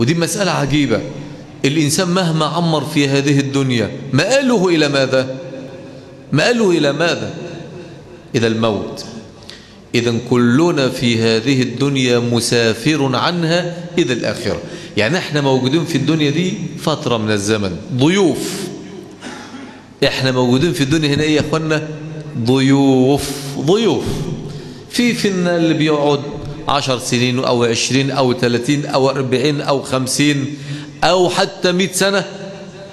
ودي مسألة عجيبة. الإنسان مهما عمر في هذه الدنيا مآله إلى ماذا؟ مآله إلى ماذا؟ إلى الموت. إذا كلنا في هذه الدنيا مسافر عنها إلى الآخرة. يعني إحنا موجودين في الدنيا دي فترة من الزمن. ضيوف. إحنا موجودين في الدنيا هنا إيه يا اخوانا ضيوف. ضيوف. في فينا اللي بيقعد عشر سنين أو عشرين أو ثلاثين أو أربعين أو خمسين أو حتى مئة سنة.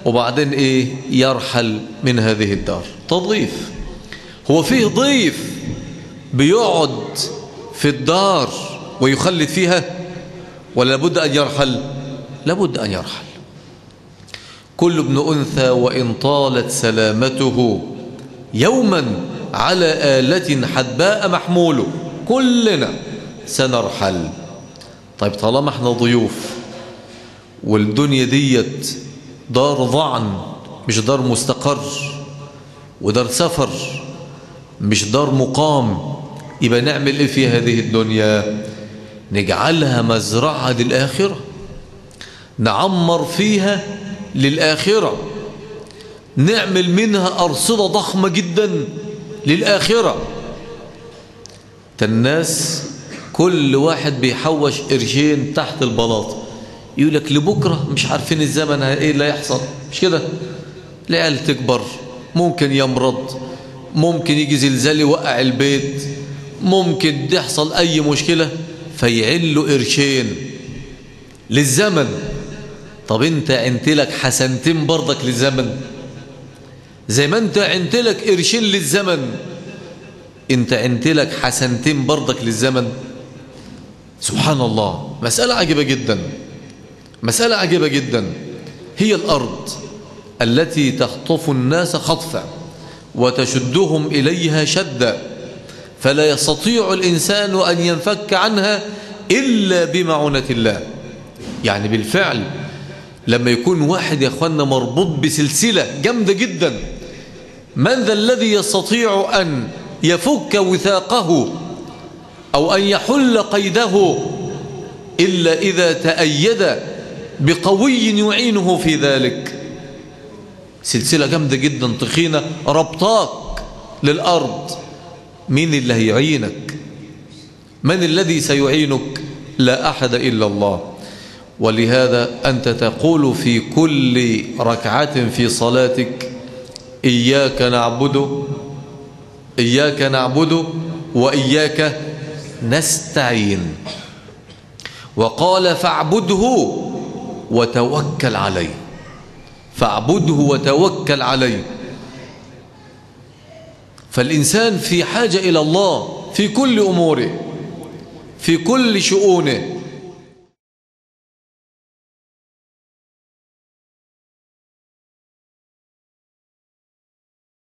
وبعدين إيه؟ يرحل من هذه الدار. تضيف. هو فيه ضيف بيقعد في الدار ويخلد فيها ولا لابد أن يرحل؟ لابد أن يرحل. كل ابن أنثى وإن طالت سلامته يوما على آلة حدباء محمول. كلنا. سنرحل. طيب طالما إحنا ضيوف والدنيا ديت دار ضعن مش دار مستقر ودار سفر مش دار مقام يبقى نعمل إيه في هذه الدنيا؟ نجعلها مزرعة للآخرة. نعمر فيها للآخرة. نعمل منها أرصدة ضخمة جدا للآخرة. الناس كل واحد بيحوش قرشين تحت البلاط. يقول لك لبكرة مش عارفين الزمن إيه اللي هيحصل. مش كده؟ العيال تكبر. ممكن يمرض. ممكن يجي زلزال يوقع البيت. ممكن تحصل أي مشكلة. فيعلوا قرشين. للزمن. طب أنت عنت لك حسنتين برضك للزمن. زي ما أنت عنت لك قرشين للزمن. أنت عنت لك حسنتين برضك للزمن. سبحان الله. مسألة عجيبة جدا. مسألة عجيبة جدا. هي الأرض التي تخطف الناس خطفا وتشدهم إليها شدا. فلا يستطيع الإنسان أن ينفك عنها إلا بمعونة الله. يعني بالفعل لما يكون واحد يا أخوانا مربوط بسلسلة جامدة جدا من ذا الذي يستطيع أن يفك وثاقه أو أن يحل قيده إلا إذا تأيد بقوي يعينه في ذلك. سلسلة جامدة جدا تخينة ربطاك للأرض. مين اللي هيعينك؟ من الذي سيعينك؟ لا أحد إلا الله. ولهذا أنت تقول في كل ركعة في صلاتك إياك نعبد إياك نعبد وإياك نستعين. وقال فاعبده وتوكل عليه. فاعبده وتوكل عليه. فالإنسان في حاجة إلى الله في كل أموره في كل شؤونه.